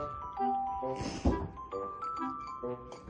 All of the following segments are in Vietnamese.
Thank you.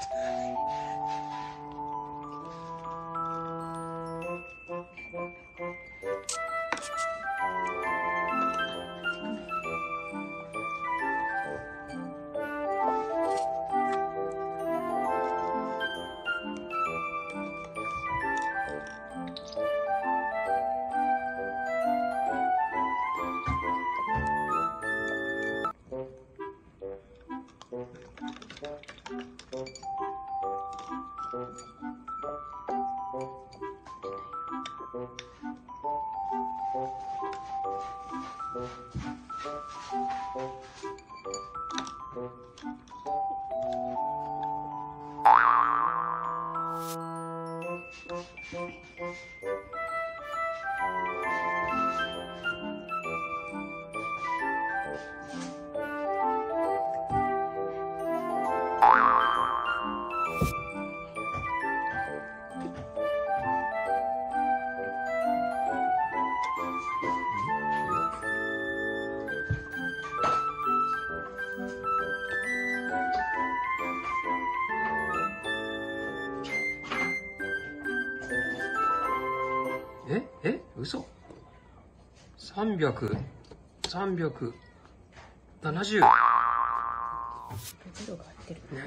you. ええ嘘 ?300、370。ゼロが合ってる。ね